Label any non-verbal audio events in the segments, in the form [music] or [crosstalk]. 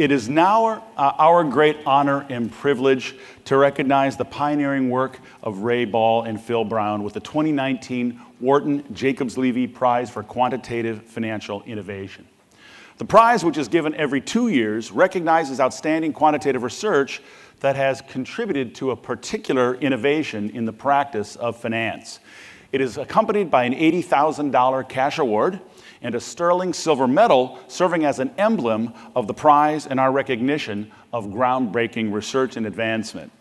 It is now uh, our great honor and privilege to recognize the pioneering work of Ray Ball and Phil Brown with the 2019 Wharton Jacobs Levy Prize for Quantitative Financial Innovation. The prize, which is given every two years, recognizes outstanding quantitative research that has contributed to a particular innovation in the practice of finance. It is accompanied by an $80,000 cash award and a sterling silver medal serving as an emblem of the prize and our recognition of groundbreaking research and advancement.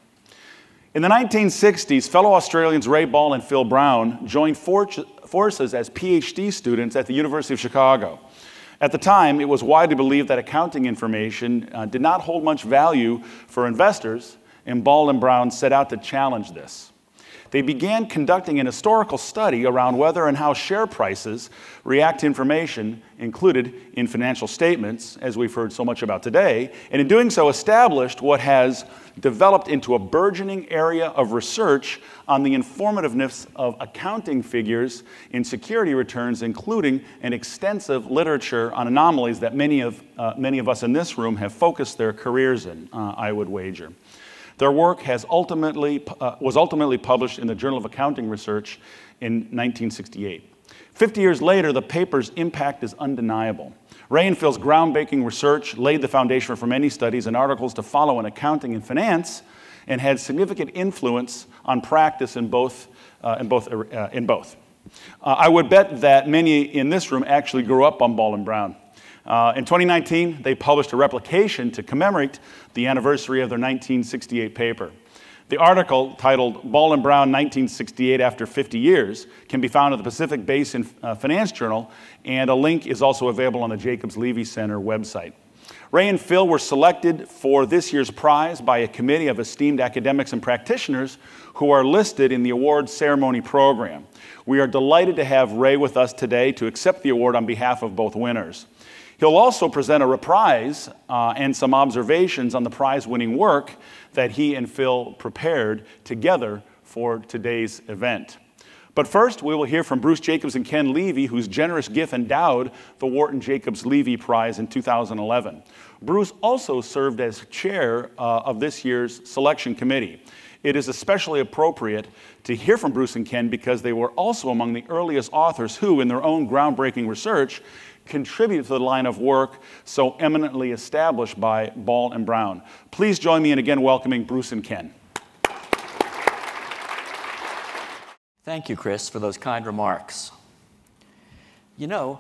In the 1960s, fellow Australians Ray Ball and Phil Brown joined forces as PhD students at the University of Chicago. At the time, it was widely believed that accounting information uh, did not hold much value for investors, and Ball and Brown set out to challenge this they began conducting an historical study around whether and how share prices react to information included in financial statements, as we've heard so much about today, and in doing so established what has developed into a burgeoning area of research on the informativeness of accounting figures in security returns, including an extensive literature on anomalies that many of, uh, many of us in this room have focused their careers in, uh, I would wager. Their work has ultimately, uh, was ultimately published in the Journal of Accounting Research in 1968. 50 years later, the paper's impact is undeniable. Ray and Phil's groundbreaking research laid the foundation for many studies and articles to follow in accounting and finance and had significant influence on practice in both. Uh, in both, uh, in both. Uh, I would bet that many in this room actually grew up on Ball and Brown. Uh, in 2019, they published a replication to commemorate the anniversary of their 1968 paper. The article, titled Ball and Brown 1968 After 50 Years, can be found in the Pacific Basin uh, Finance Journal, and a link is also available on the Jacobs Levy Center website. Ray and Phil were selected for this year's prize by a committee of esteemed academics and practitioners who are listed in the award ceremony program. We are delighted to have Ray with us today to accept the award on behalf of both winners. He'll also present a reprise uh, and some observations on the prize winning work that he and Phil prepared together for today's event. But first, we will hear from Bruce Jacobs and Ken Levy, whose generous gift endowed the Wharton Jacobs Levy Prize in 2011. Bruce also served as chair uh, of this year's selection committee. It is especially appropriate to hear from Bruce and Ken because they were also among the earliest authors who, in their own groundbreaking research, contribute to the line of work so eminently established by Ball and Brown. Please join me in again welcoming Bruce and Ken. Thank you, Chris, for those kind remarks. You know,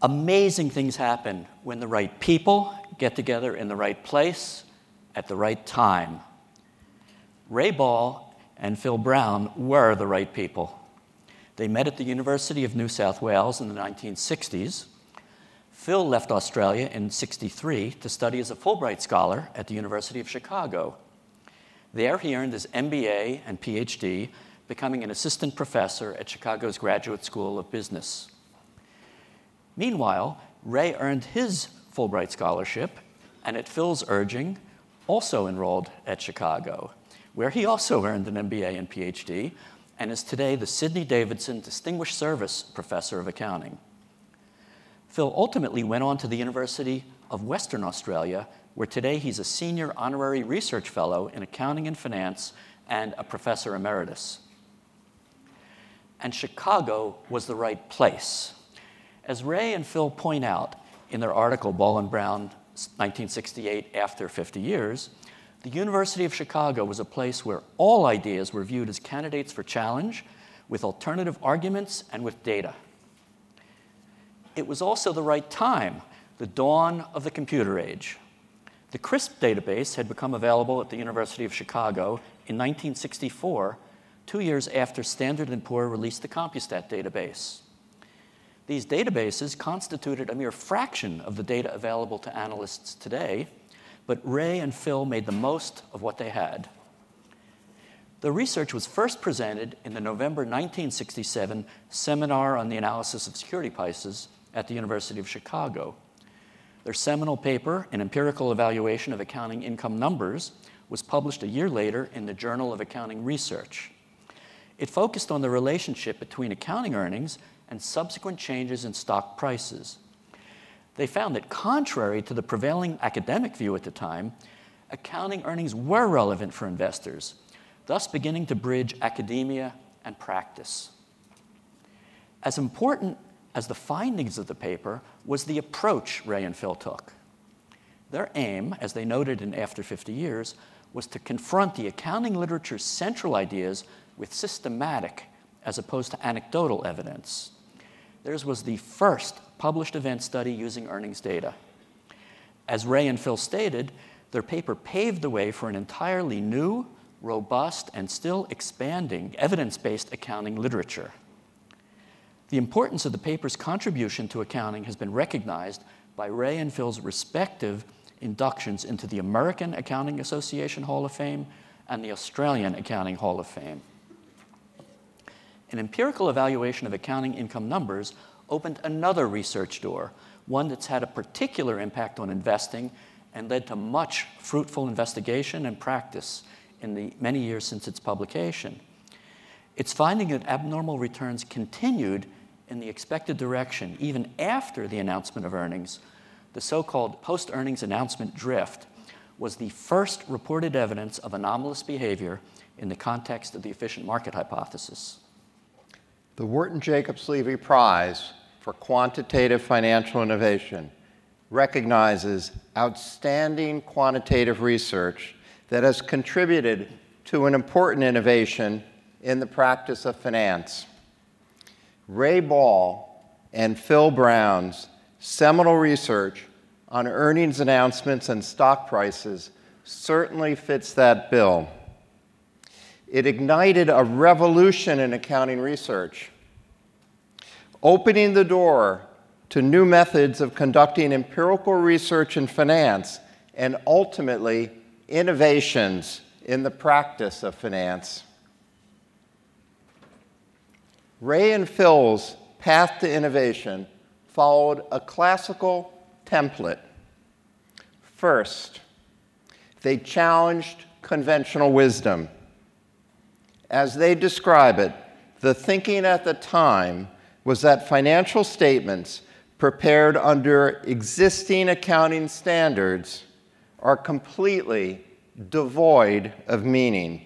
amazing things happen when the right people get together in the right place at the right time. Ray Ball and Phil Brown were the right people. They met at the University of New South Wales in the 1960s Phil left Australia in 63 to study as a Fulbright scholar at the University of Chicago. There, he earned his MBA and PhD, becoming an assistant professor at Chicago's Graduate School of Business. Meanwhile, Ray earned his Fulbright scholarship and, at Phil's urging, also enrolled at Chicago, where he also earned an MBA and PhD and is today the Sidney Davidson Distinguished Service Professor of Accounting. Phil ultimately went on to the University of Western Australia, where today he's a senior honorary research fellow in accounting and finance and a professor emeritus. And Chicago was the right place. As Ray and Phil point out in their article, Ball and Brown, 1968, After 50 Years, the University of Chicago was a place where all ideas were viewed as candidates for challenge, with alternative arguments and with data it was also the right time, the dawn of the computer age. The CRSP database had become available at the University of Chicago in 1964, two years after Standard & Poor released the CompuStat database. These databases constituted a mere fraction of the data available to analysts today, but Ray and Phil made the most of what they had. The research was first presented in the November 1967 Seminar on the Analysis of Security Prices at the University of Chicago. Their seminal paper, An Empirical Evaluation of Accounting Income Numbers, was published a year later in the Journal of Accounting Research. It focused on the relationship between accounting earnings and subsequent changes in stock prices. they found that contrary to the prevailing academic view at the time, accounting earnings were relevant for investors, thus beginning to bridge academia and practice. As important as the findings of the paper was the approach Ray and Phil took. Their aim, as they noted in After 50 Years, was to confront the accounting literature's central ideas with systematic as opposed to anecdotal evidence. Theirs was the first published event study using earnings data. As Ray and Phil stated, their paper paved the way for an entirely new, robust, and still expanding evidence based accounting literature. The importance of the paper's contribution to accounting has been recognized by Ray and Phil's respective inductions into the American Accounting Association Hall of Fame and the Australian Accounting Hall of Fame. An empirical evaluation of accounting income numbers opened another research door, one that's had a particular impact on investing and led to much fruitful investigation and practice in the many years since its publication. Its finding that abnormal returns continued in the expected direction even after the announcement of earnings, the so called post earnings announcement drift, was the first reported evidence of anomalous behavior in the context of the efficient market hypothesis. The Wharton Jacobs Levy Prize for Quantitative Financial Innovation recognizes outstanding quantitative research that has contributed to an important innovation in the practice of finance. Ray Ball and Phil Brown's seminal research on earnings announcements and stock prices certainly fits that bill. It ignited a revolution in accounting research, opening the door to new methods of conducting empirical research in finance and ultimately innovations in the practice of finance. Ray and Phil's path to innovation followed a classical template. First, they challenged conventional wisdom. As they describe it, the thinking at the time was that financial statements prepared under existing accounting standards are completely devoid of meaning.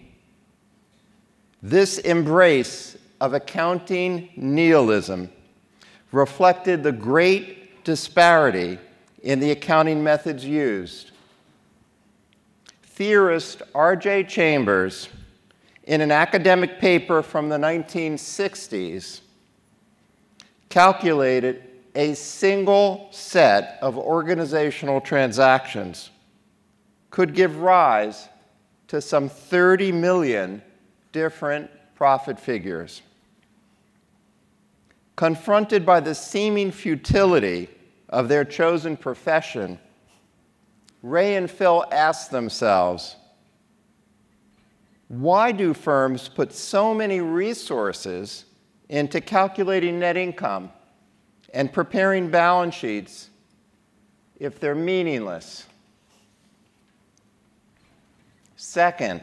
This embrace of accounting nihilism reflected the great disparity in the accounting methods used. Theorist R.J. Chambers, in an academic paper from the 1960s, calculated a single set of organizational transactions could give rise to some 30 million different profit figures. Confronted by the seeming futility of their chosen profession, Ray and Phil asked themselves, why do firms put so many resources into calculating net income and preparing balance sheets if they're meaningless? Second,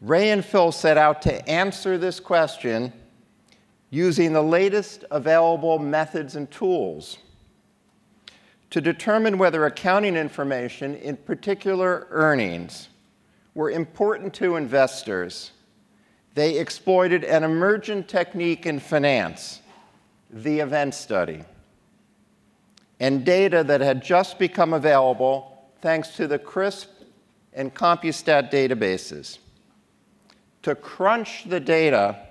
Ray and Phil set out to answer this question using the latest available methods and tools to determine whether accounting information, in particular earnings, were important to investors. They exploited an emergent technique in finance, the event study, and data that had just become available thanks to the CRSP and CompuStat databases. To crunch the data,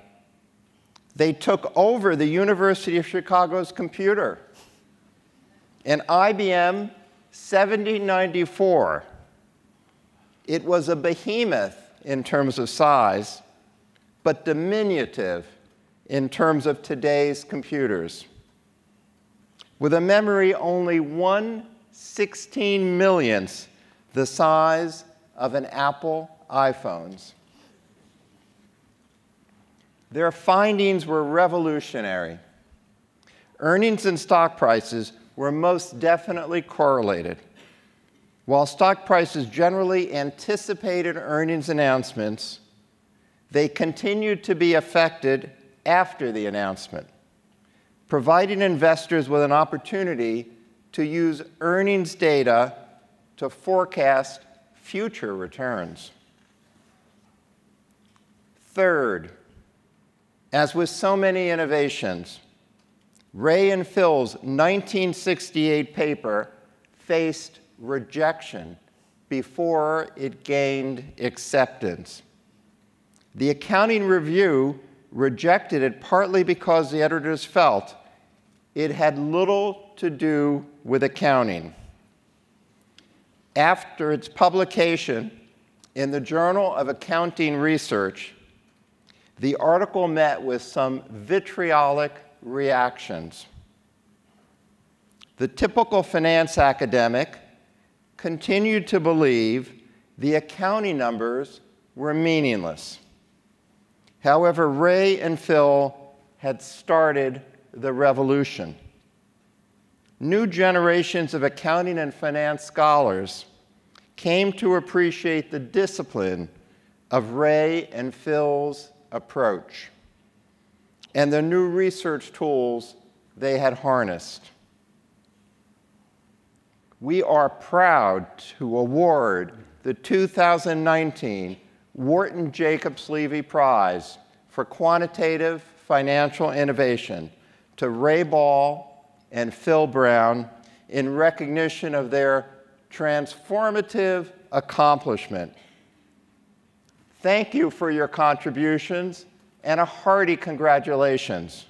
they took over the University of Chicago's computer, an IBM 7094. It was a behemoth in terms of size, but diminutive in terms of today's computers. With a memory only 1 16 millionth the size of an Apple iPhones. Their findings were revolutionary. Earnings and stock prices were most definitely correlated. While stock prices generally anticipated earnings announcements, they continued to be affected after the announcement, providing investors with an opportunity to use earnings data to forecast future returns. Third, as with so many innovations, Ray and Phil's 1968 paper faced rejection before it gained acceptance. The accounting review rejected it partly because the editors felt it had little to do with accounting. After its publication in the Journal of Accounting Research, the article met with some vitriolic reactions. The typical finance academic continued to believe the accounting numbers were meaningless. However, Ray and Phil had started the revolution. New generations of accounting and finance scholars came to appreciate the discipline of Ray and Phil's approach and the new research tools they had harnessed. We are proud to award the 2019 Wharton Jacobs Levy Prize for Quantitative Financial Innovation to Ray Ball and Phil Brown in recognition of their transformative accomplishment. Thank you for your contributions and a hearty congratulations.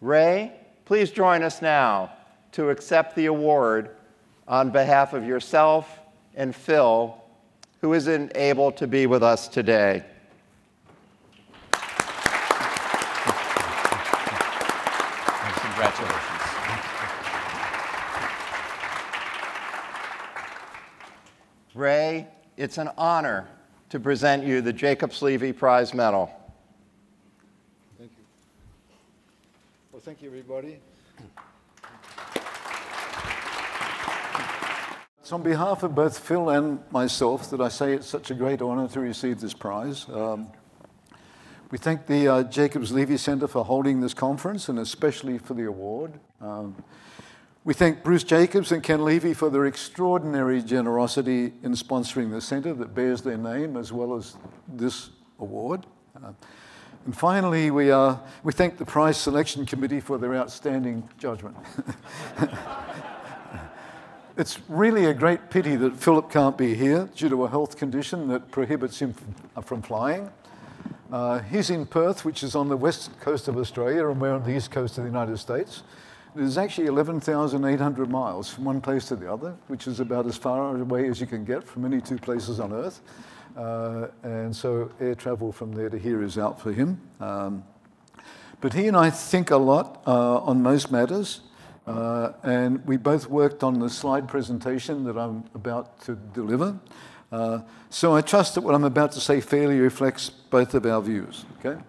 Ray, please join us now to accept the award on behalf of yourself and Phil, who isn't able to be with us today. Congratulations. Ray, it's an honor to present you the Jacobs Levy Prize Medal. Thank you. Well, thank you, everybody. It's on behalf of both Phil and myself that I say it's such a great honor to receive this prize. Um, we thank the uh, Jacobs Levy Center for holding this conference and especially for the award. Um, we thank Bruce Jacobs and Ken Levy for their extraordinary generosity in sponsoring the center that bears their name as well as this award. Uh, and finally, we, we thank the prize selection committee for their outstanding judgment. [laughs] it's really a great pity that Philip can't be here due to a health condition that prohibits him from, from flying. Uh, he's in Perth, which is on the west coast of Australia, and we're on the east coast of the United States. There's actually 11,800 miles from one place to the other, which is about as far away as you can get from any two places on Earth. Uh, and so air travel from there to here is out for him. Um, but he and I think a lot uh, on most matters. Uh, and we both worked on the slide presentation that I'm about to deliver. Uh, so I trust that what I'm about to say fairly reflects both of our views. Okay?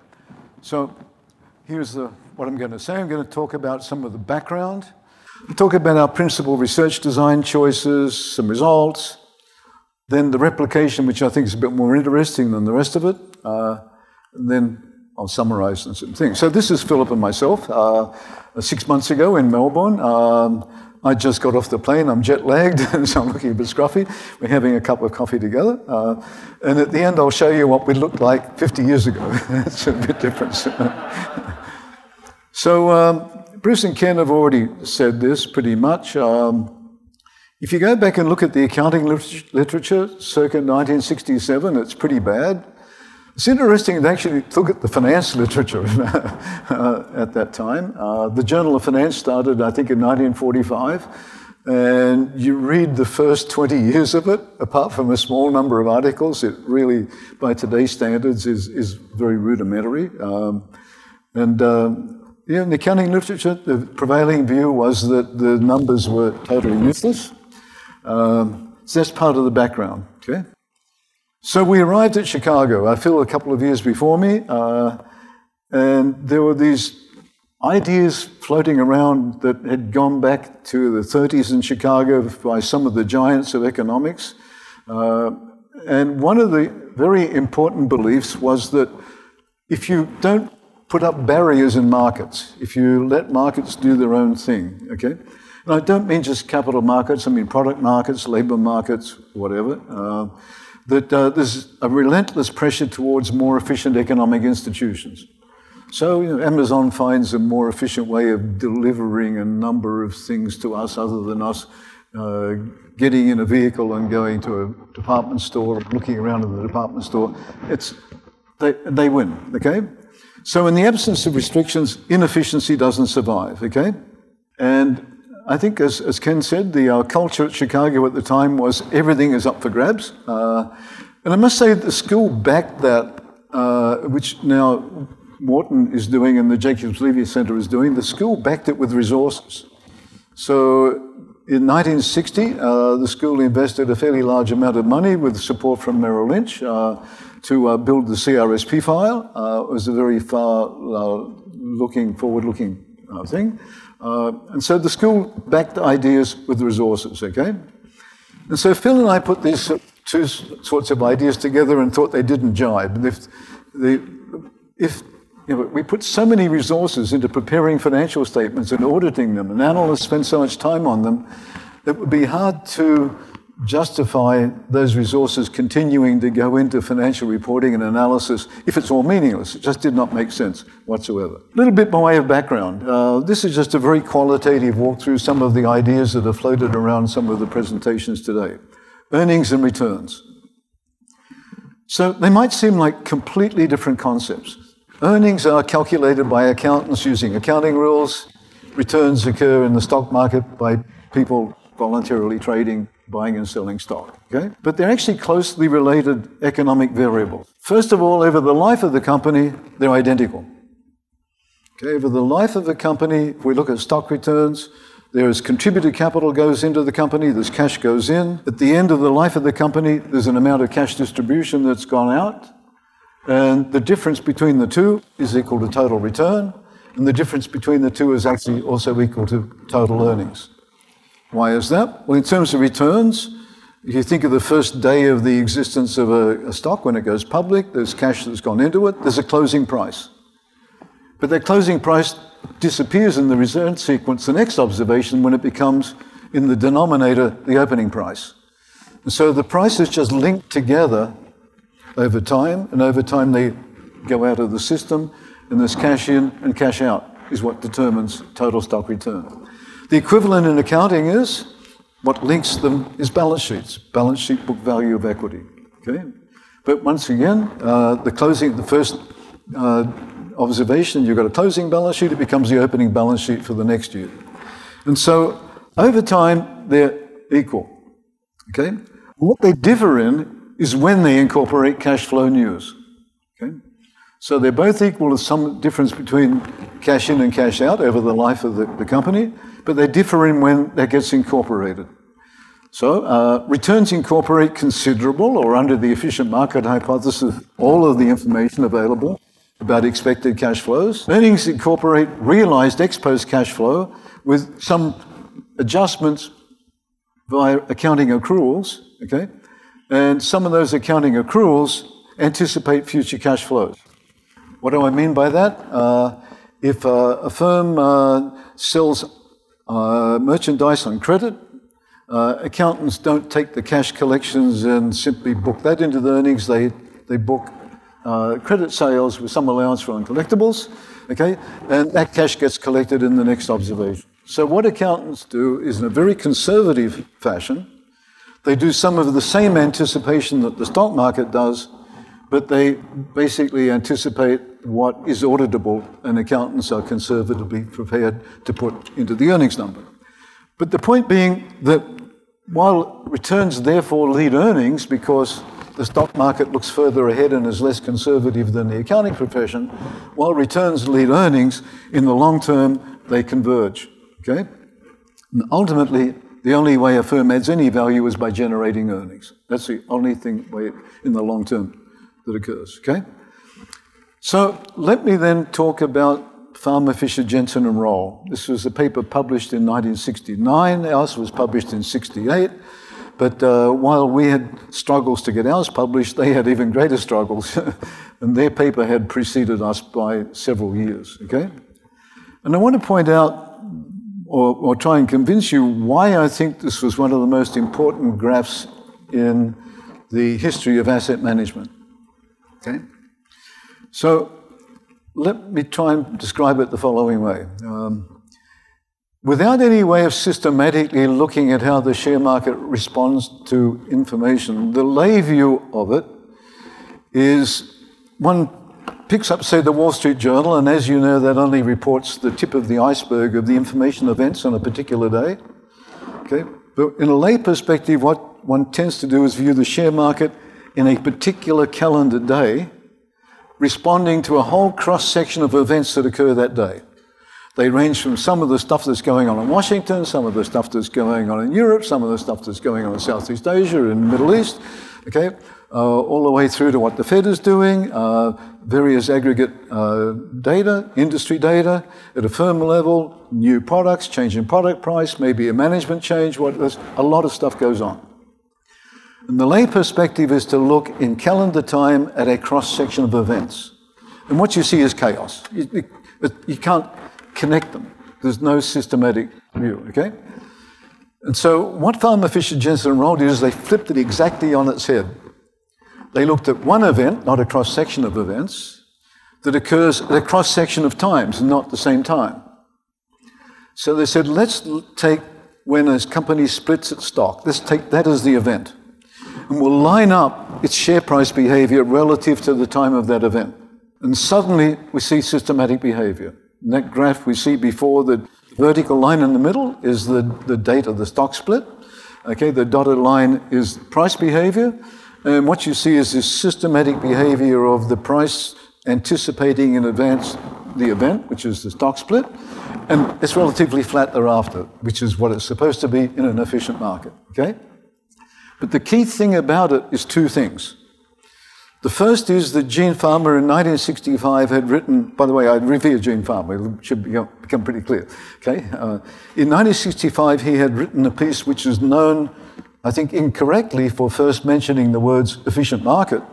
So here's the what I'm going to say. I'm going to talk about some of the background, talk about our principal research design choices, some results, then the replication, which I think is a bit more interesting than the rest of it, uh, and then I'll summarize some things. So this is Philip and myself. Uh, six months ago in Melbourne, um, I just got off the plane. I'm jet lagged, [laughs] so I'm looking a bit scruffy. We're having a cup of coffee together. Uh, and at the end, I'll show you what we looked like 50 years ago. [laughs] it's a bit different. [laughs] So um, Bruce and Ken have already said this pretty much. Um, if you go back and look at the accounting literature circa 1967, it's pretty bad. It's interesting to actually look at the finance [laughs] literature uh, at that time. Uh, the Journal of Finance started, I think, in 1945. And you read the first 20 years of it, apart from a small number of articles, it really, by today's standards, is, is very rudimentary. Um, and um, yeah, in the accounting literature, the prevailing view was that the numbers were totally useless. Um, so that's part of the background. Okay. So we arrived at Chicago. I Phil a couple of years before me, uh, and there were these ideas floating around that had gone back to the 30s in Chicago by some of the giants of economics. Uh, and one of the very important beliefs was that if you don't put up barriers in markets, if you let markets do their own thing, okay? And I don't mean just capital markets, I mean product markets, labor markets, whatever. Uh, that uh, there's a relentless pressure towards more efficient economic institutions. So you know, Amazon finds a more efficient way of delivering a number of things to us other than us uh, getting in a vehicle and going to a department store, looking around in the department store. It's, they, they win, okay? So in the absence of restrictions, inefficiency doesn't survive, okay? And I think, as, as Ken said, the uh, culture at Chicago at the time was everything is up for grabs. Uh, and I must say the school backed that, uh, which now Wharton is doing and the Jacobs Levy Center is doing. The school backed it with resources. So in 1960, uh, the school invested a fairly large amount of money with support from Merrill Lynch uh, to uh, build the CRSP file. Uh, it was a very far uh, looking, forward looking uh, thing. and so the school backed ideas with the resources, okay? And so Phil and I put these two sorts of ideas together and thought they didn't jibe. And if, the, if you know, we put so many resources into preparing financial statements and auditing them, and analysts spend so much time on them, it would be hard to justify those resources continuing to go into financial reporting and analysis if it's all meaningless. It just did not make sense whatsoever. A little bit by way of background. Uh, this is just a very qualitative walk through some of the ideas that are floated around some of the presentations today. Earnings and returns. So they might seem like completely different concepts. Earnings are calculated by accountants using accounting rules. Returns occur in the stock market by people voluntarily trading, buying and selling stock. Okay? But they're actually closely related economic variables. First of all, over the life of the company, they're identical. Okay, over the life of the company, if we look at stock returns, there is contributed capital goes into the company, there's cash goes in. At the end of the life of the company, there's an amount of cash distribution that's gone out. And the difference between the two is equal to total return, and the difference between the two is actually also equal to total earnings. Why is that? Well, in terms of returns, if you think of the first day of the existence of a, a stock when it goes public, there's cash that's gone into it, there's a closing price. But that closing price disappears in the return sequence, the next observation, when it becomes in the denominator the opening price. And so the price is just linked together over time, and over time they go out of the system, and this cash in and cash out is what determines total stock return. The equivalent in accounting is what links them is balance sheets, balance sheet book value of equity. Okay, but once again, uh, the closing, the first uh, observation, you've got a closing balance sheet, it becomes the opening balance sheet for the next year, and so over time they're equal. Okay, what they differ in is when they incorporate cash flow news. Okay? So they're both equal to some difference between cash in and cash out over the life of the, the company, but they differ in when that gets incorporated. So uh, returns incorporate considerable, or under the efficient market hypothesis, all of the information available about expected cash flows. Earnings incorporate realized ex post cash flow with some adjustments via accounting accruals, okay? And some of those accounting accruals anticipate future cash flows. What do I mean by that? Uh, if uh, a firm uh, sells uh, merchandise on credit, uh, accountants don't take the cash collections and simply book that into the earnings. They, they book uh, credit sales with some allowance for uncollectibles, okay? And that cash gets collected in the next observation. So what accountants do is in a very conservative fashion, they do some of the same anticipation that the stock market does, but they basically anticipate what is auditable, and accountants are conservatively prepared to put into the earnings number. But the point being that while returns therefore lead earnings because the stock market looks further ahead and is less conservative than the accounting profession, while returns lead earnings, in the long term, they converge. Okay? And ultimately, the only way a firm adds any value is by generating earnings. That's the only thing in the long term that occurs. Okay? So let me then talk about Fama Fisher Jensen and Roll. This was a paper published in 1969. Ours was published in 68. But uh, while we had struggles to get ours published, they had even greater struggles. [laughs] and their paper had preceded us by several years. Okay? And I want to point out or, or try and convince you why I think this was one of the most important graphs in the history of asset management. Okay? So let me try and describe it the following way. Um, without any way of systematically looking at how the share market responds to information, the lay view of it is one picks up, say, the Wall Street Journal, and as you know, that only reports the tip of the iceberg of the information events on a particular day. Okay? But in a lay perspective, what one tends to do is view the share market in a particular calendar day, responding to a whole cross section of events that occur that day. They range from some of the stuff that's going on in Washington, some of the stuff that's going on in Europe, some of the stuff that's going on in Southeast Asia and Middle East, okay, uh, all the way through to what the Fed is doing, uh, various aggregate uh, data, industry data at a firm level, new products, change in product price, maybe a management change, what, a lot of stuff goes on. And the lay perspective is to look in calendar time at a cross section of events. And what you see is chaos. You, you, you can't connect them. There's no systematic view, okay? And so what Fama, Fisher Jensen and did is they flipped it exactly on its head. They looked at one event, not a cross section of events, that occurs at a cross section of times, and not the same time. So they said, let's take when a company splits its stock, let's take that as the event and will line up its share price behavior relative to the time of that event. And suddenly we see systematic behavior. In that graph we see before the vertical line in the middle is the, the date of the stock split. Okay, the dotted line is price behavior. And what you see is this systematic behavior of the price anticipating in advance the event, which is the stock split, and it's relatively flat thereafter, which is what it's supposed to be in an efficient market. Okay? But the key thing about it is two things. The first is that Gene Fama in 1965 had written, by the way, I revere Gene Fama, it should become pretty clear. Okay? Uh, in 1965, he had written a piece which is known, I think, incorrectly for first mentioning the words efficient market.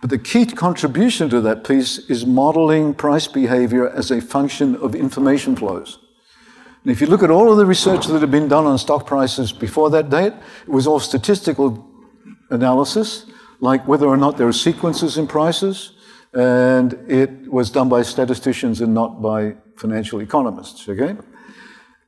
But the key contribution to that piece is modeling price behavior as a function of information flows. And if you look at all of the research that had been done on stock prices before that date, it was all statistical analysis, like whether or not there are sequences in prices, and it was done by statisticians and not by financial economists, okay?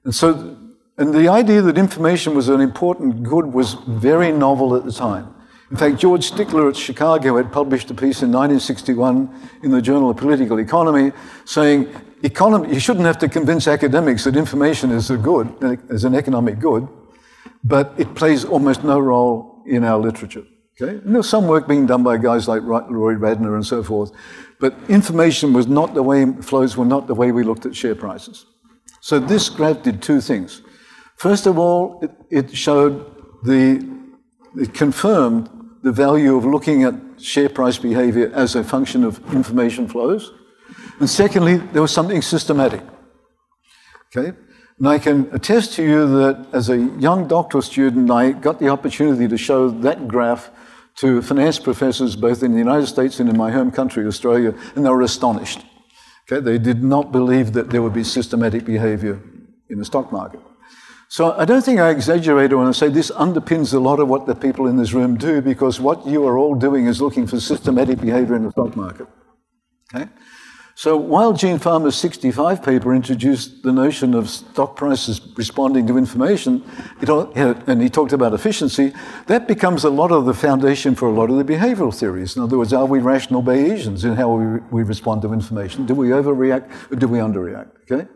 And so, and the idea that information was an important good was very novel at the time. In fact, George Stigler at Chicago had published a piece in 1961 in the Journal of Political Economy saying economy, you shouldn't have to convince academics that information is a good, is an economic good, but it plays almost no role in our literature. Okay? And there's some work being done by guys like Roy Radner and so forth, but information was not the way, flows were not the way we looked at share prices. So this graph did two things. First of all, it, it showed the, it confirmed the value of looking at share price behavior as a function of information flows. And secondly, there was something systematic. Okay? And I can attest to you that as a young doctoral student, I got the opportunity to show that graph to finance professors both in the United States and in my home country, Australia, and they were astonished. Okay? They did not believe that there would be systematic behavior in the stock market. So I don't think I exaggerate when I say this underpins a lot of what the people in this room do because what you are all doing is looking for systematic behavior in the stock market. Okay? So while Gene Fama's 65 paper introduced the notion of stock prices responding to information, it, and he talked about efficiency, that becomes a lot of the foundation for a lot of the behavioral theories. In other words, are we rational Bayesians in how we, we respond to information? Do we overreact or do we underreact? Okay?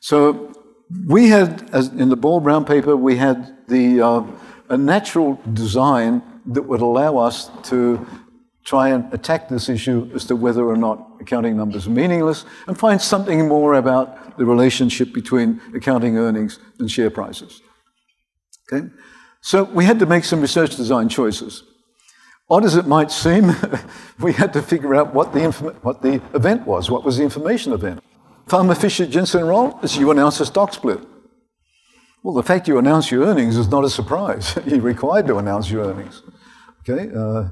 So we had, as in the Ball Brown paper, we had the, uh, a natural design that would allow us to try and attack this issue as to whether or not accounting numbers are meaningless and find something more about the relationship between accounting earnings and share prices. Okay? So we had to make some research design choices. Odd as it might seem, [laughs] we had to figure out what the, what the event was. What was the information event? Fama Fisher Jensen Roll is you announce a stock split. Well, the fact you announce your earnings is not a surprise. [laughs] You're required to announce your earnings. Okay? Uh,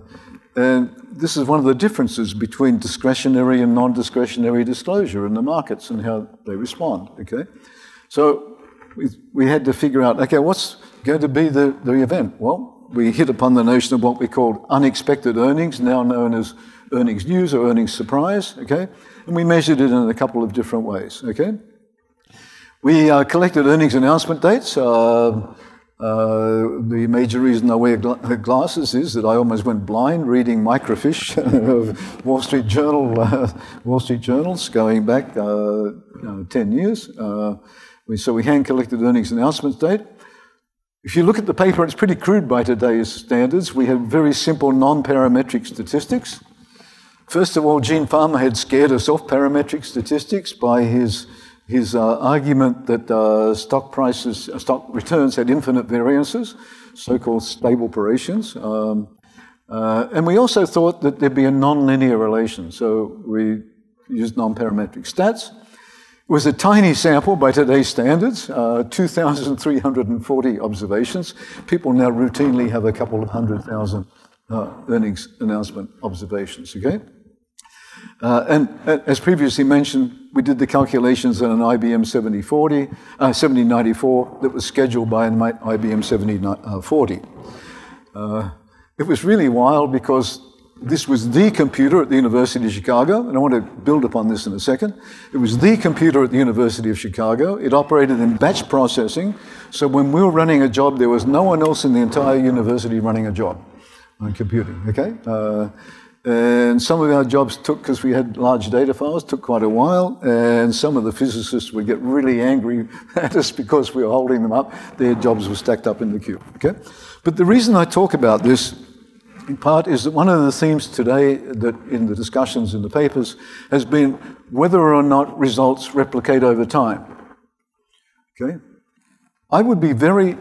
and this is one of the differences between discretionary and non-discretionary disclosure in the markets and how they respond, okay? So we, we had to figure out, okay, what's going to be the, the event? Well, we hit upon the notion of what we called unexpected earnings, now known as earnings news or earnings surprise, okay? And we measured it in a couple of different ways, okay? We uh, collected earnings announcement dates. Uh, uh, the major reason I wear gl glasses is that I almost went blind reading microfiche [laughs] of Wall Street Journal, uh, Wall Street journals going back uh, you know, 10 years. Uh, we, so we hand collected earnings announcement date. If you look at the paper, it's pretty crude by today's standards. We have very simple non-parametric statistics. First of all, Gene Fama had scared us off parametric statistics by his his uh, argument that uh, stock prices, uh, stock returns had infinite variances, so-called stable Paretians. Um, uh, and we also thought that there'd be a non-linear relation, so we used non-parametric stats. It was a tiny sample by today's standards, uh, 2,340 observations. People now routinely have a couple of hundred thousand uh, earnings announcement observations, okay? Uh, and uh, as previously mentioned, we did the calculations on an IBM 7040, uh, 7094 that was scheduled by an IBM 7040. Uh, it was really wild because this was the computer at the University of Chicago, and I want to build upon this in a second. It was the computer at the University of Chicago. It operated in batch processing, so when we were running a job, there was no one else in the entire university running a job on computing, okay? And some of our jobs took, because we had large data files, took quite a while. And some of the physicists would get really angry [laughs] at us because we were holding them up. Their jobs were stacked up in the queue. Okay? But the reason I talk about this, in part, is that one of the themes today that in the discussions in the papers has been whether or not results replicate over time. Okay? I would be very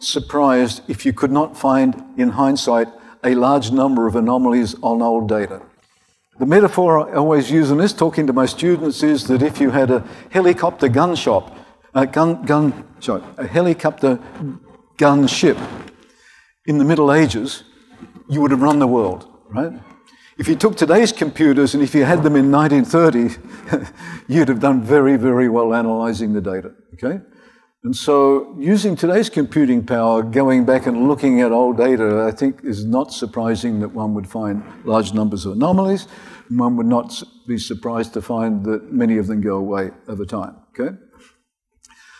surprised if you could not find, in hindsight, a large number of anomalies on old data. The metaphor I always use in this, talking to my students, is that if you had a helicopter gun shop, a gun, gun sorry, a helicopter gun ship in the Middle Ages, you would have run the world, right? If you took today's computers and if you had them in 1930, [laughs] you'd have done very, very well analyzing the data, okay? And so, using today's computing power, going back and looking at old data, I think is not surprising that one would find large numbers of anomalies. One would not be surprised to find that many of them go away over time. Okay?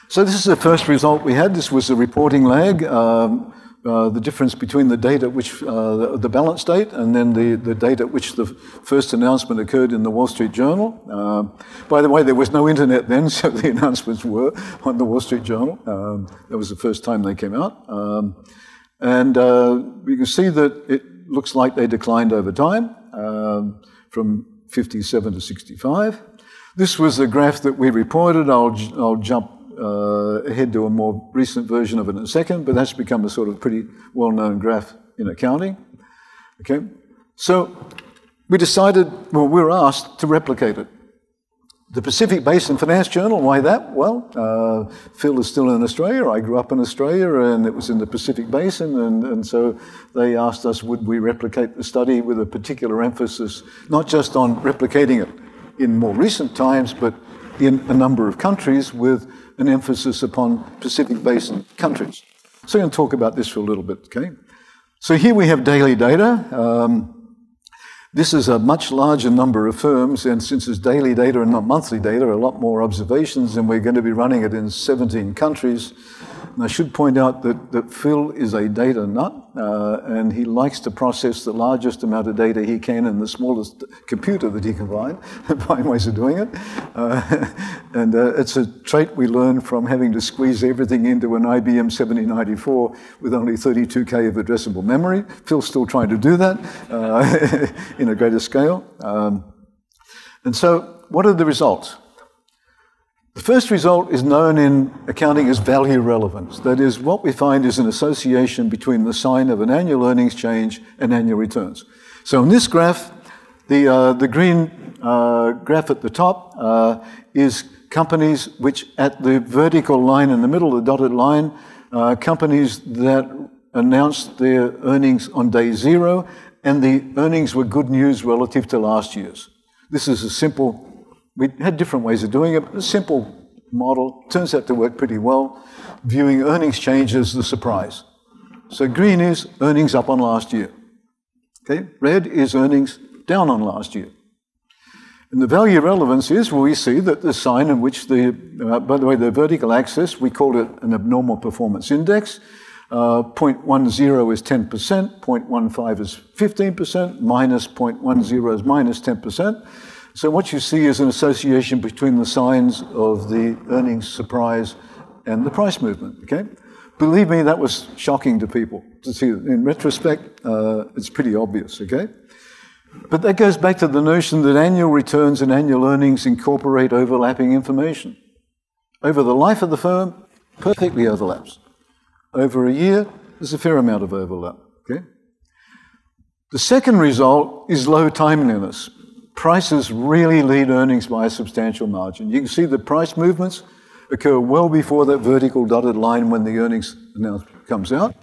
So, this is the first result we had. This was a reporting lag. Um, uh, the difference between the date at which uh, the, the, balance date and then the, the date at which the first announcement occurred in the Wall Street Journal. Uh, by the way, there was no internet then, [laughs] so the announcements were on the Wall Street Journal. Um, that was the first time they came out. Um, and uh, you can see that it looks like they declined over time um, from 57 to 65. This was a graph that we reported. I'll, I'll jump uh, to a more recent version of it in a second, but that's become a sort of pretty well-known graph in accounting. Okay, so we decided, well, we were asked to replicate it. The Pacific Basin Finance Journal, why that? Well, uh, Phil is still in Australia. I grew up in Australia and it was in the Pacific Basin. And, and so they asked us, would we replicate the study with a particular emphasis, not just on replicating it in more recent times, but in a number of countries with an emphasis upon Pacific Basin countries. So I'm going to talk about this for a little bit, okay? So here we have daily data. Um, this is a much larger number of firms, and since it's daily data and not monthly data, a lot more observations, and we're going to be running it in 17 countries. And I should point out that, that Phil is a data nut, uh, and he likes to process the largest amount of data he can in the smallest computer that he can find, [laughs] find ways of doing it. Uh, [laughs] and uh, it's a trait we learned from having to squeeze everything into an IBM 7094 with only 32K of addressable memory. Phil's still trying to do that uh, [laughs] in a greater scale. Um, and so, what are the results? The first result is known in accounting as value relevance. That is, what we find is an association between the sign of an annual earnings change and annual returns. So in this graph, the, uh, the green uh, graph at the top uh, is companies which, at the vertical line in the middle, the dotted line, uh, companies that announced their earnings on day zero, and the earnings were good news relative to last year's. This is a simple we had different ways of doing it, a simple model. Turns out to work pretty well, viewing earnings change as the surprise. So green is earnings up on last year. Okay, red is earnings down on last year. And the value relevance is where we see that the sign in which the, uh, by the way, the vertical axis, we call it an abnormal performance index. Uh, 0.10 is 10%, 0.15 is 15%, minus 0.10 is minus 10%. So what you see is an association between the signs of the earnings surprise and the price movement, okay? Believe me, that was shocking to people to see. In retrospect, uh, it's pretty obvious, okay? But that goes back to the notion that annual returns and annual earnings incorporate overlapping information. Over the life of the firm, perfectly overlaps. Over a year, there's a fair amount of overlap. Okay? The second result is low timeliness. Prices really lead earnings by a substantial margin. You can see the price movements occur well before that vertical dotted line when the earnings announcement comes out.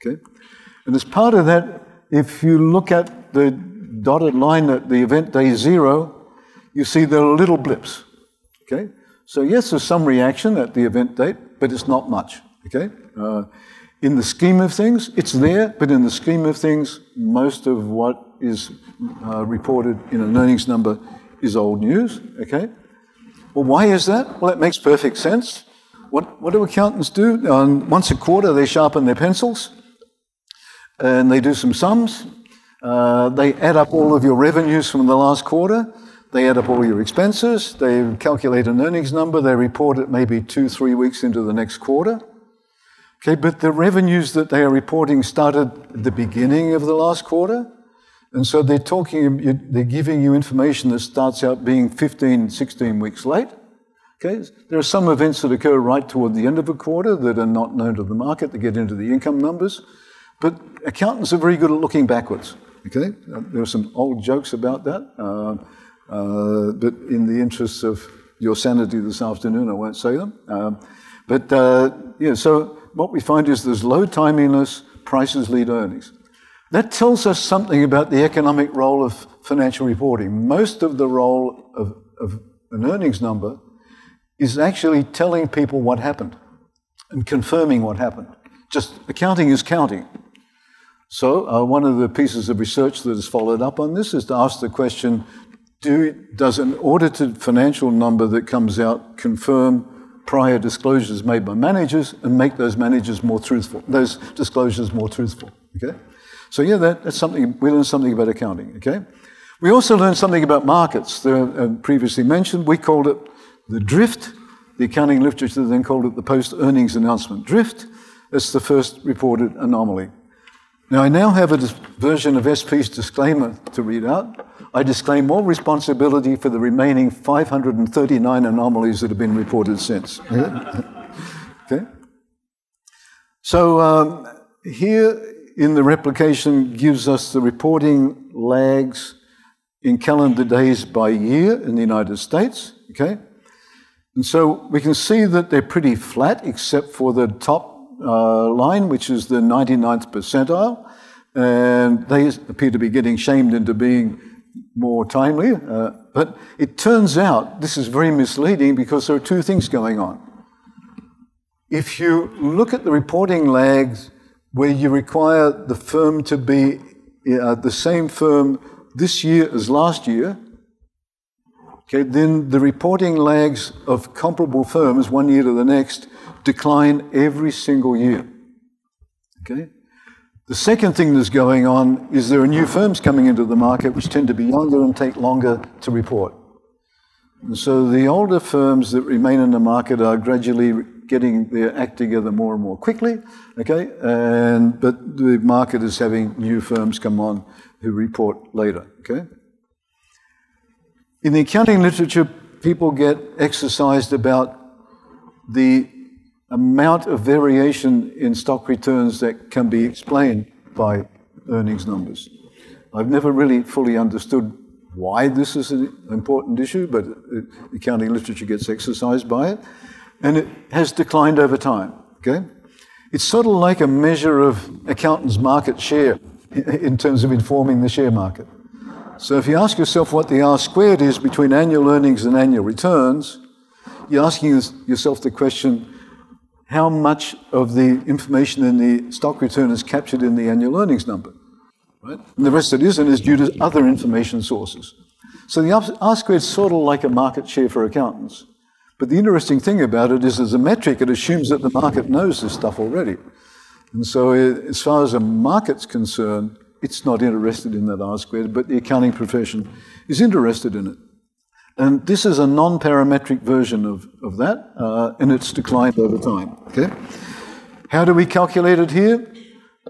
Okay? And as part of that, if you look at the dotted line at the event day zero, you see there are little blips. Okay? So yes, there's some reaction at the event date, but it's not much. Okay? Uh, in the scheme of things, it's there, but in the scheme of things, most of what is uh, reported in an earnings number is old news. Okay? Well, why is that? Well, it makes perfect sense. What, what do accountants do? Um, once a quarter, they sharpen their pencils and they do some sums uh, they add up all of your revenues from the last quarter. They add up all your expenses. They calculate an earnings number. They report it maybe two, three weeks into the next quarter. Okay, but the revenues that they are reporting started at the beginning of the last quarter. And so they're talking, they're giving you information that starts out being 15, 16 weeks late. Okay, there are some events that occur right toward the end of a quarter that are not known to the market that get into the income numbers. But accountants are very good at looking backwards. Okay, there are some old jokes about that, uh, uh, but in the interests of your sanity this afternoon, I won't say them. Um, but uh, yeah, so what we find is there's low timeliness, prices lead earnings. That tells us something about the economic role of financial reporting. Most of the role of, of an earnings number is actually telling people what happened and confirming what happened. Just accounting is counting. So, uh, one of the pieces of research that has followed up on this is to ask the question do, Does an audited financial number that comes out confirm prior disclosures made by managers and make those managers more truthful, those disclosures more truthful? Okay? So, yeah, that, that's something, we learned something about accounting. Okay? We also learned something about markets. Previously mentioned, we called it the drift. The accounting literature then called it the post earnings announcement drift. It's the first reported anomaly. Now, I now have a version of SP's disclaimer to read out. I disclaim all responsibility for the remaining 539 anomalies that have been reported since. [laughs] okay? So, um, here in the replication gives us the reporting lags in calendar days by year in the United States. Okay? And so we can see that they're pretty flat except for the top uh, line, which is the 99th percentile, and they appear to be getting shamed into being more timely. Uh, but it turns out this is very misleading because there are two things going on. If you look at the reporting lags where you require the firm to be uh, the same firm this year as last year, okay, then the reporting lags of comparable firms one year to the next decline every single year. Okay? The second thing that's going on is there are new firms coming into the market which tend to be younger and take longer to report. And so the older firms that remain in the market are gradually getting their act together more and more quickly, okay? And, but the market is having new firms come on who report later, okay? In the accounting literature, people get exercised about the amount of variation in stock returns that can be explained by earnings numbers. I've never really fully understood why this is an important issue, but the accounting literature gets exercised by it, and it has declined over time. Okay, it's sort of like a measure of accountants' market share [laughs] in terms of informing the share market. So if you ask yourself what the R squared is between annual earnings and annual returns, you're asking yourself the question, how much of the information in the stock return is captured in the annual earnings number? Right? And the rest that isn't is due to other information sources. So the R squared is sort of like a market share for accountants. But the interesting thing about it is, as a metric, it assumes that the market knows this stuff already. And so, uh, as far as a market's concerned, it's not interested in that R squared, but the accounting profession is interested in it. And this is a non parametric version of, of that, uh, and it's declined over time. Okay? How do we calculate it here?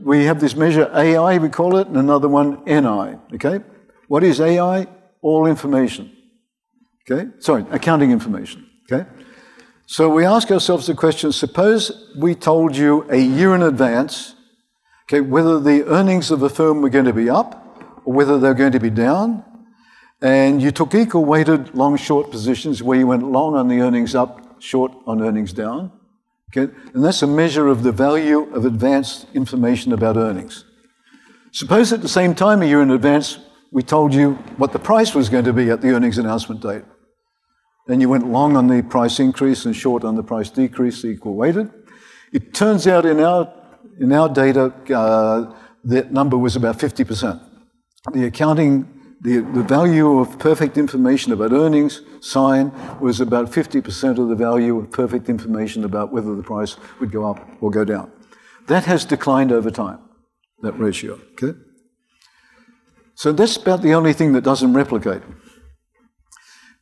We have this measure AI, we call it, and another one NI. Okay? What is AI? All information. Okay? Sorry, accounting information. Okay? So we ask ourselves the question suppose we told you a year in advance okay, whether the earnings of a firm were going to be up or whether they're going to be down, and you took equal weighted long short positions where you went long on the earnings up, short on earnings down. Okay? And that's a measure of the value of advanced information about earnings. Suppose at the same time a year in advance, we told you what the price was going to be at the earnings announcement date. Then you went long on the price increase and short on the price decrease, equal weighted. It turns out in our, in our data, uh, that number was about 50%. The accounting, the, the value of perfect information about earnings, sign, was about 50% of the value of perfect information about whether the price would go up or go down. That has declined over time, that ratio. Okay? So that's about the only thing that doesn't replicate.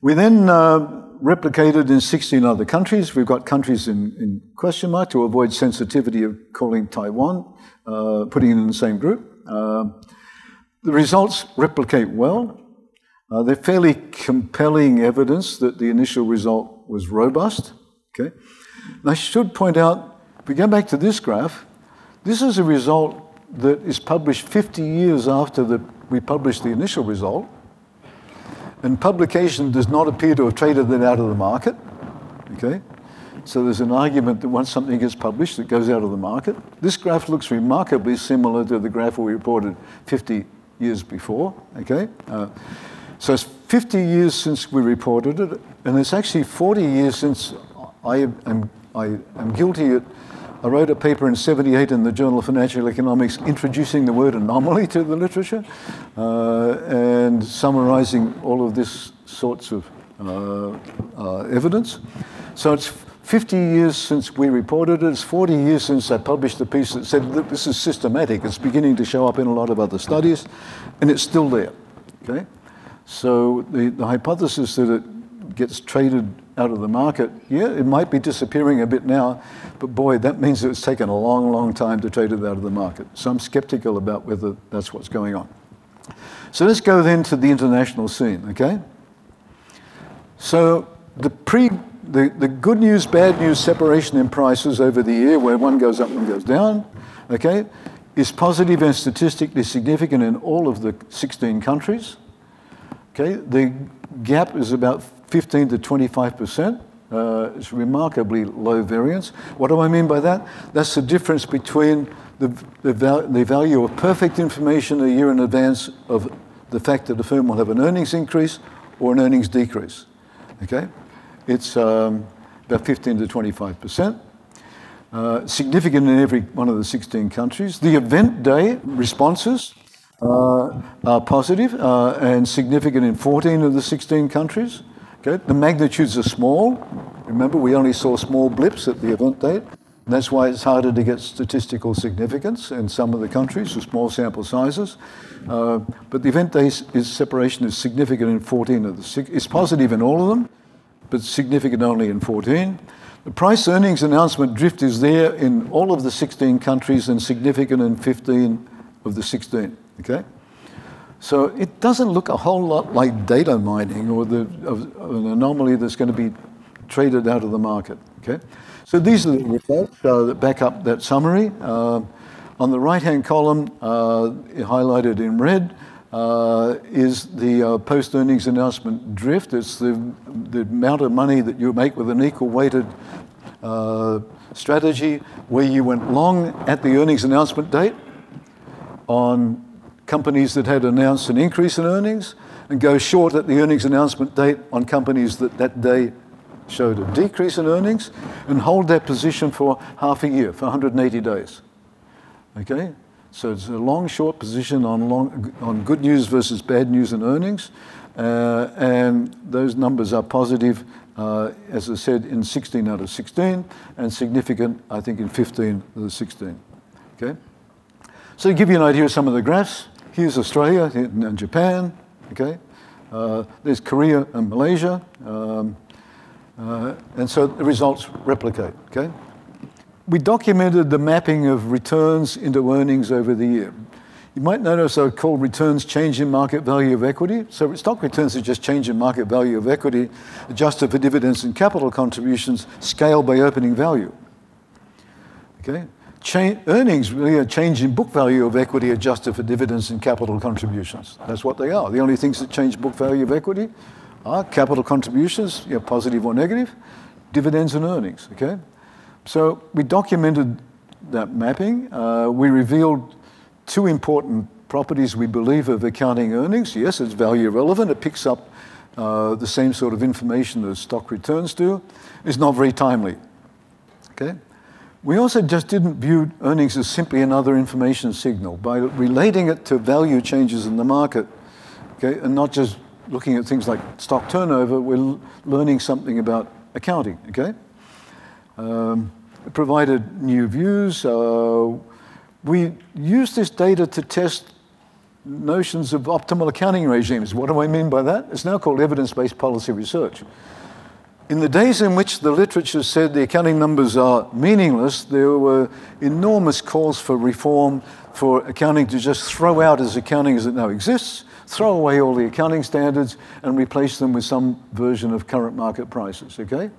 We then uh, replicated in 16 other countries. We've got countries in, in question mark to avoid sensitivity of calling Taiwan, uh, putting it in the same group. Uh, the results replicate well. Uh, they're fairly compelling evidence that the initial result was robust. Okay? And I should point out, if we go back to this graph, this is a result that is published 50 years after the, we published the initial result. And publication does not appear to have traded that out of the market. Okay? So there's an argument that once something gets published, it goes out of the market. This graph looks remarkably similar to the graph we reported 50 years before. Okay? Uh, so it's 50 years since we reported it, and it's actually 40 years since I am, I am guilty at I wrote a paper in 78 in the Journal of Financial Economics introducing the word anomaly to the literature uh, and summarizing all of this sorts of uh, uh, evidence. So it's 50 years since we reported it. It's 40 years since I published a piece that said that this is systematic. It's beginning to show up in a lot of other studies, and it's still there. Okay? So the, the hypothesis that it gets traded out of the market, yeah, it might be disappearing a bit now, but boy, that means it's taken a long, long time to trade it out of the market. So I'm skeptical about whether that's what's going on. So let's go then to the international scene, okay? So the pre the, the good news, bad news separation in prices over the year, where one goes up and goes down, okay, is positive and statistically significant in all of the 16 countries. Okay, the gap is about 15 to 25 percent. Uh, it's remarkably low variance. What do I mean by that? That's the difference between the, the, val the, value of perfect information a year in advance of the fact that the firm will have an earnings increase or an earnings decrease. Okay? It's um, about 15 to 25 percent. Uh, significant in every one of the 16 countries. The event day responses uh, are positive, uh, and significant in 14 of the 16 countries. Okay? The magnitudes are small. Remember, we only saw small blips at the event date. That's why it's harder to get statistical significance in some of the countries with small sample sizes. Uh, but the event day is, separation is significant in 14 of the six. It's positive in all of them, but significant only in 14. The price earnings announcement drift is there in all of the 16 countries and significant in 15 of the 16. Okay? So it doesn't look a whole lot like data mining or the, of, of an anomaly that's going to be traded out of the market. Okay? So these are the results uh, that back up that summary. Uh, on the right-hand column, uh, highlighted in red, uh, is the uh, post-earnings announcement drift. It's the, the amount of money that you make with an equal weighted uh, strategy where you went long at the earnings announcement date on companies that had announced an increase in earnings and go short at the earnings announcement date on companies that that day showed a decrease in earnings and hold that position for half a year, for 180 days. Okay? So it's a long, short position on, long, on good news versus bad news in earnings. Uh, and those numbers are positive, uh, as I said, in 16 out of 16, and significant, I think, in 15 of the 16. Okay? So to give you an idea of some of the graphs, here's Australia and Japan. Okay? Uh, there's Korea and Malaysia. Um, uh, and so the results replicate, okay? We documented the mapping of returns into earnings over the year. You might notice I called returns change in market value of equity. So stock returns are just change in market value of equity, adjusted for dividends and capital contributions, scaled by opening value. Okay? Cha earnings really are change in book value of equity adjusted for dividends and capital contributions. That's what they are. The only things that change book value of equity are capital contributions, you know, positive or negative, dividends and earnings, okay? So we documented that mapping. Uh, we revealed two important properties we believe of accounting earnings. Yes, it's value relevant. It picks up uh, the same sort of information as stock returns do. It's not very timely, okay? We also just didn't view earnings as simply another information signal by relating it to value changes in the market, okay, and not just looking at things like stock turnover, we're learning something about accounting, okay? Um, it provided new views. Uh, we used this data to test notions of optimal accounting regimes. What do I mean by that? It's now called evidence-based policy research. In the days in which the literature said the accounting numbers are meaningless, there were enormous calls for reform for accounting to just throw out as accounting as it now exists throw away all the accounting standards and replace them with some version of current market prices, okay?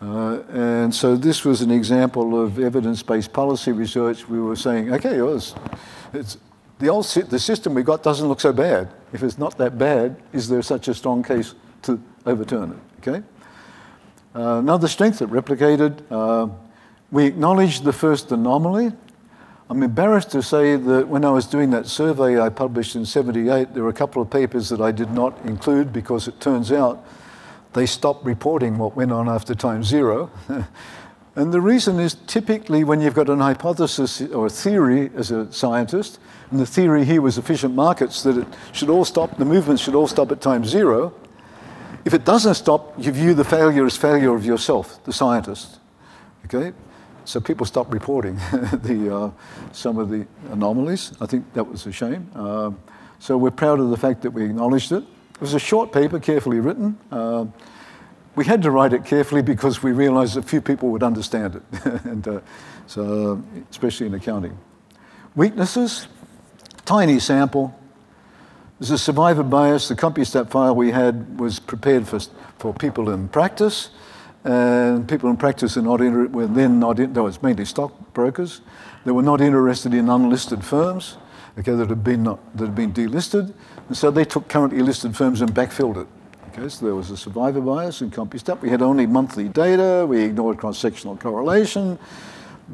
Uh, and so this was an example of evidence-based policy research. We were saying, okay, it's, it's, the old the system we got doesn't look so bad. If it's not that bad, is there such a strong case to overturn it? Okay. Uh, another strength that replicated. Uh, we acknowledged the first anomaly. I'm embarrassed to say that when I was doing that survey I published in 78, there were a couple of papers that I did not include because it turns out they stopped reporting what went on after time zero. [laughs] and the reason is typically when you've got an hypothesis or a theory as a scientist, and the theory here was efficient markets, that it should all stop, the movements should all stop at time zero. If it doesn't stop, you view the failure as failure of yourself, the scientist. Okay? So people stopped reporting [laughs] the, uh, some of the anomalies. I think that was a shame. Uh, so we're proud of the fact that we acknowledged it. It was a short paper, carefully written. Uh, we had to write it carefully because we realized that few people would understand it, [laughs] and uh, so especially in accounting. Weaknesses, tiny sample. There's a survivor bias. The CompuStat file we had was prepared for, for people in practice and people in practice are not inter- were then not in, though it's mainly stockbrokers. They were not interested in unlisted firms, okay, that had been not, that had been delisted, and so they took currently listed firms and backfilled it. Okay, so there was a survivor bias in CompuStat. We had only monthly data. We ignored cross-sectional correlation.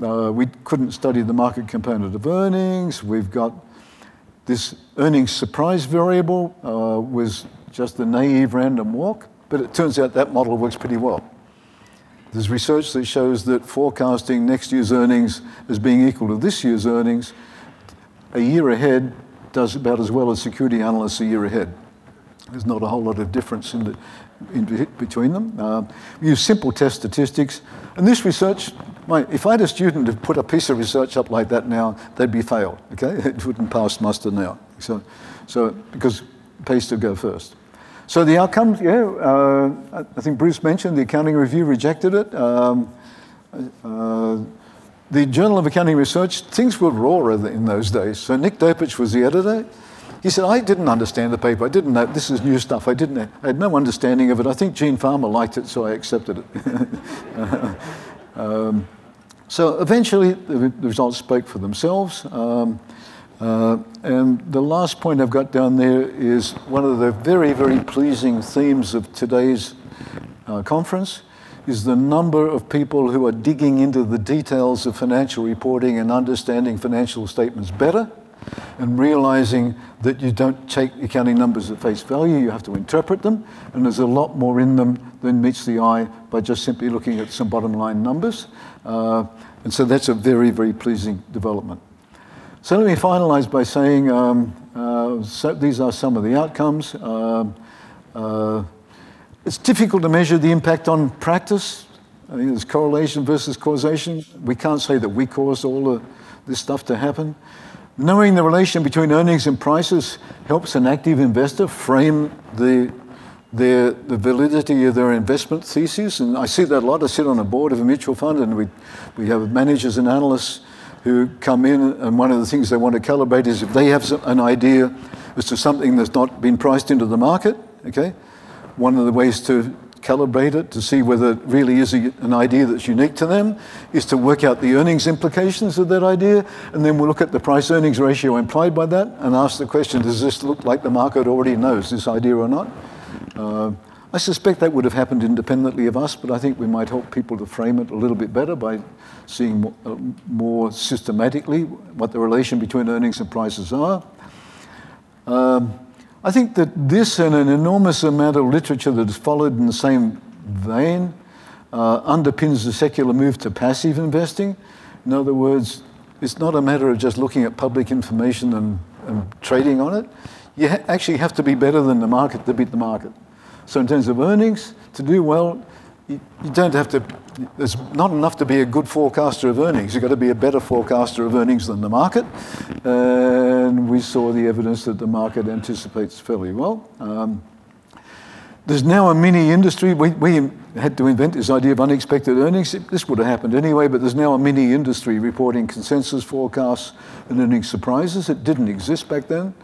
Uh, we couldn't study the market component of earnings. We've got this earnings surprise variable uh, was just a naive random walk, but it turns out that model works pretty well. There's research that shows that forecasting next year's earnings as being equal to this year's earnings a year ahead does about as well as security analysts a year ahead. There's not a whole lot of difference in, the, in between them. Uh, we use simple test statistics. And this research, if I had a student who put a piece of research up like that now, they'd be failed, okay? [laughs] It wouldn't pass muster now. So, so because pays to go first. So the outcomes, yeah, uh, I think Bruce mentioned the accounting review rejected it. Um, uh, the Journal of Accounting Research, things were raw in those days. So Nick Dopuch was the editor. He said, I didn't understand the paper. I didn't know, this is new stuff. I didn't, I had no understanding of it. I think Gene Fama liked it, so I accepted it. [laughs] um, so eventually, the, results spoke for themselves. Um, uh, and the last point I've got down there is one of the very, very pleasing themes of today's uh, conference is the number of people who are digging into the details of financial reporting and understanding financial statements better. and realizing that you don't take accounting numbers at face value, you have to interpret them, and there's a lot more in them than meets the eye by just simply looking at some bottom line numbers. Uh, and so that's a very, very pleasing development. So let me finalize by saying um, uh, so these are some of the outcomes. Um, uh, it's difficult to measure the impact on practice. I mean, there's correlation versus causation. We can't say that we caused all of this stuff to happen. Knowing the relation between earnings and prices helps an active investor frame the, their, the validity of their investment thesis. And I see that a lot. I sit on a board of a mutual fund and we, we have managers and analysts who come in and one of the things they want to calibrate is if they have an idea as to something that's not been priced into the market, okay? One of the ways to calibrate it to see whether it really is a, an idea that's unique to them is to work out the earnings implications of that idea and then we'll look at the price earnings ratio implied by that and ask the question does this look like the market already knows this idea or not uh, I suspect that would have happened independently of us but I think we might help people to frame it a little bit better by seeing more, uh, more systematically what the relation between earnings and prices are um, I think that this and an enormous amount of literature that has followed in the same vein uh, underpins the secular move to passive investing. In other words, it's not a matter of just looking at public information and, and trading on it. You ha actually have to be better than the market to beat the market. So in terms of earnings, to do well, you, you don't have to, it's not enough to be a good forecaster of earnings. You've got to be a better forecaster of earnings than the market. And we saw the evidence that the market anticipates fairly well. Um, there's now a mini industry. We, we had to invent this idea of unexpected earnings. This would have happened anyway, but there's now a mini industry reporting consensus forecasts and earnings surprises. It didn't exist back then.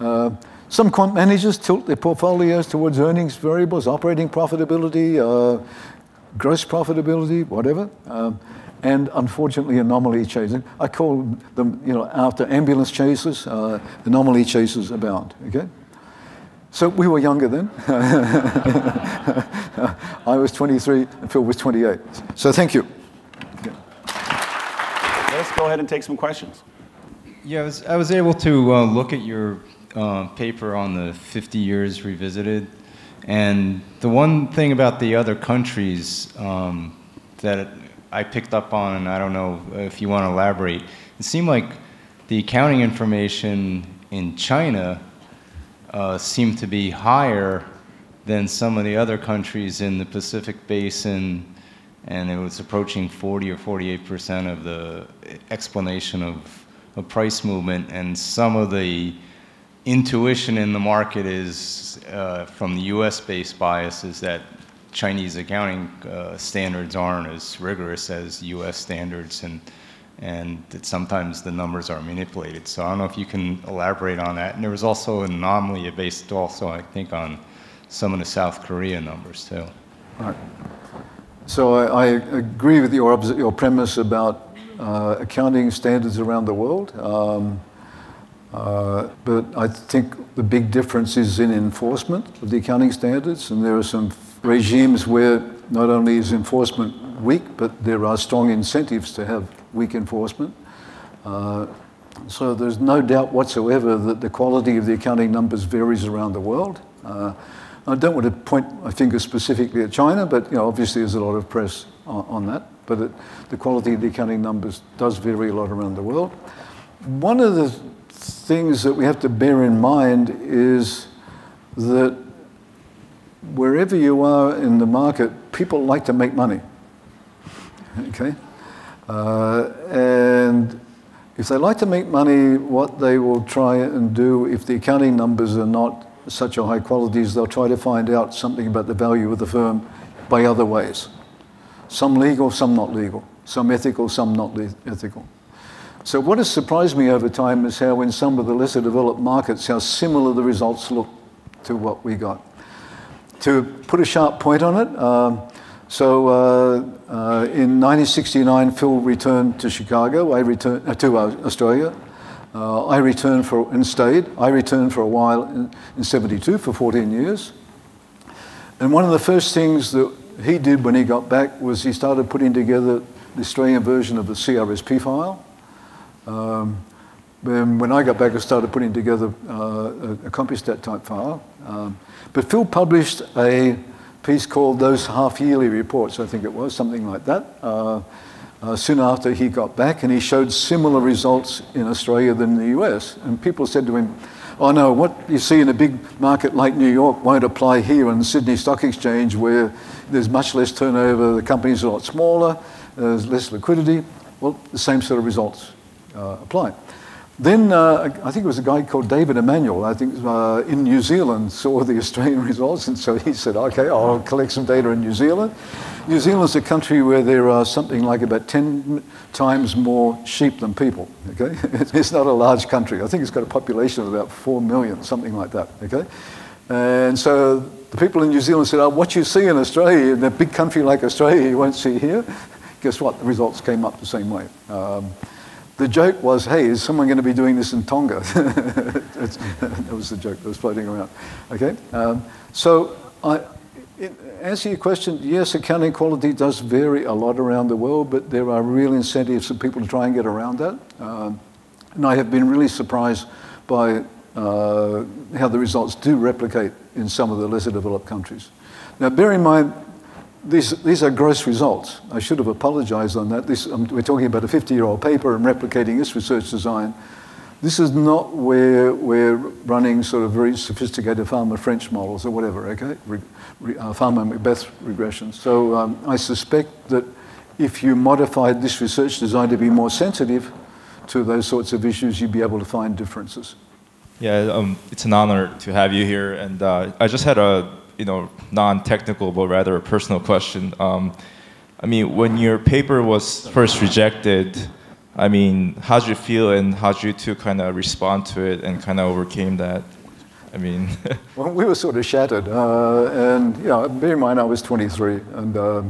Uh, some quant managers tilt their portfolios towards earnings variables, operating profitability, uh, gross profitability, whatever. Um, and unfortunately, anomaly chasing. I call them, you know, after ambulance chases, uh, anomaly chases abound. Okay. So we were younger then. [laughs] I was 23 and Phil was 28. So thank you. Let's go ahead and take some questions. Yeah, I was, I was able to uh, look at your uh, paper on the 50 years revisited. And the one thing about the other countries um, that I picked up on, and I don't know if you want to elaborate, it seemed like the accounting information in China uh, seemed to be higher than some of the other countries in the Pacific Basin, and it was approaching 40 or 48 percent of the explanation of, of price movement, and some of the intuition in the market is uh, from the US based bias is that Chinese accounting uh, standards aren't as rigorous as US standards and and that sometimes the numbers are manipulated. So I don't know if you can elaborate on that. And there was also an anomaly based also, I think, on some of the South Korea numbers too. Right. So I, I agree with your, your premise about uh, accounting standards around the world. Um, uh, but I think the big difference is in enforcement of the accounting standards, and there are some regimes where not only is enforcement weak, but there are strong incentives to have weak enforcement. Uh, so there's no doubt whatsoever that the quality of the accounting numbers varies around the world. Uh, I don't want to point my finger specifically at China, but you know, obviously there's a lot of press on, on that. But it, the quality of the accounting numbers does vary a lot around the world. One of the things that we have to bear in mind is that wherever you are in the market, people like to make money. Okay? Uh, and if they like to make money, what they will try and do, if the accounting numbers are not such a high quality, is they'll try to find out something about the value of the firm by other ways. Some legal, some not legal. Some ethical, some not ethical. So what has surprised me over time is how in some of the lesser developed markets, how similar the results look to what we got. To put a sharp point on it, um, so uh, uh, in 1969, Phil returned to Chicago. I returned uh, to uh, Australia. Uh, I returned for and stayed. I returned for a while in, in 72 for 14 years. And one of the first things that he did when he got back was he started putting together the Australian version of the CRSP file. Um, Then when I got back, I started putting together uh, a, a CompuStat type file. Um, but Phil published a piece called Those Half Yearly Reports, I think it was, something like that, uh, uh, soon after he got back, and he showed similar results in Australia than the US. And people said to him, Oh no, what you see in a big market like New York won't apply here on the Sydney Stock Exchange where there's much less turnover, the companies are a lot smaller, there's less liquidity. Well, the same sort of results apply. Then uh, I think it was a guy called David Emanuel, I think uh, in New Zealand, [laughs] saw the Australian [laughs] results, and so he said, okay, I'll collect some data in New Zealand. New Zealand's a country where there are something like about 10 times more sheep than people, okay? [laughs] It's not a large country. I think it's got a population of about 4 million, something like that, okay? And so the people in New Zealand said, oh, what you see in Australia, in a big country like Australia, you won't see here. Guess what? The results came up the same way. Um, the joke was, hey, is someone going to be doing this in Tonga? [laughs] [laughs] that was the joke that was floating around. Okay? Um, so, I, in, answer your question, yes, accounting quality does vary a lot around the world, but there are real incentives for people to try and get around that. Um, and I have been really surprised by uh, how the results do replicate in some of the lesser developed countries. Now, bear in mind, these, these are gross results. I should have apologized on that. This, um, we're talking about a 50-year-old paper and replicating this research design. This is not where we're running sort of very sophisticated Fama French models or whatever, okay? Re, re, uh, Fama Macbeth regressions. So um, I suspect that if you modified this research design to be more sensitive to those sorts of issues, you'd be able to find differences. Yeah, um, it's an honor to have you here. And uh, I just had a you know, non-technical, but rather a personal question. Um, I mean, when your paper was first rejected, I mean, how did you feel and how did you two kind of respond to it and kind of overcame that? I mean, [laughs] well, we were sort of shattered, uh, and know, bear in mind I was 23, and uh,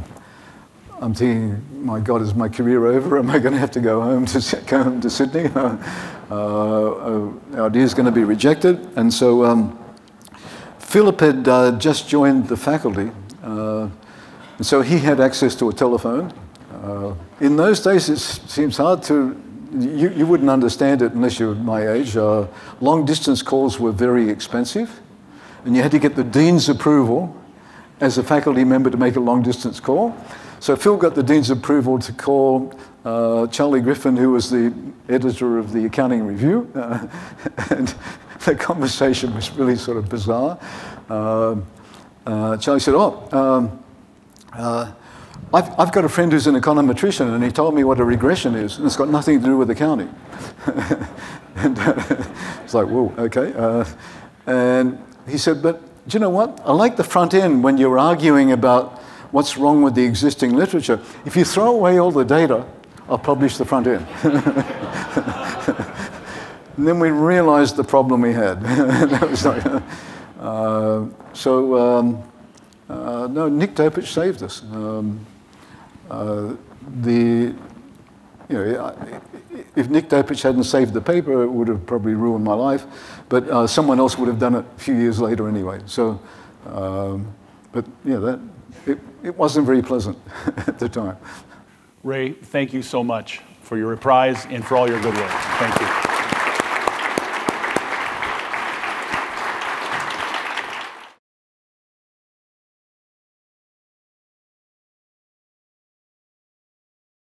I'm thinking, my God, is my career over? Am I going to have to go home to home to Sydney? [laughs] Uh, uh, our idea is going to be rejected, and so. Um, Philip had uh, just joined the faculty, uh, and so he had access to a telephone. Uh, in those days, it seems hard to, you, you wouldn't understand it unless you're my age. Uh, long distance calls were very expensive, and you had to get the dean's approval as a faculty member to make a long distance call. So Phil got the dean's approval to call uh, Charlie Griffin, who was the editor of the Accounting Review, uh, [laughs] and [laughs] the conversation was really sort of bizarre. Uh, uh, Charlie said, Oh, um, uh, I've, I've, got a friend who's an econometrician, and he told me what a regression is, and it's got nothing to do with accounting. [laughs] and [laughs] it's like, Whoa, okay. Uh, and he said, But do you know what? I like the front end when you're arguing about what's wrong with the existing literature. If you throw away all the data, I'll publish the front end. And then we realized the problem we had. [laughs] like, uh, so, um, uh, no, Nick Dopuch saved us. Um, uh, the, you know, if Nick Dopuch hadn't saved the paper, it would have probably ruined my life. But uh, someone else would have done it a few years later anyway. So, um, but yeah, that, it, it wasn't very pleasant [laughs] at the time. Ray, thank you so much for your reprise and for all your good work. Thank you.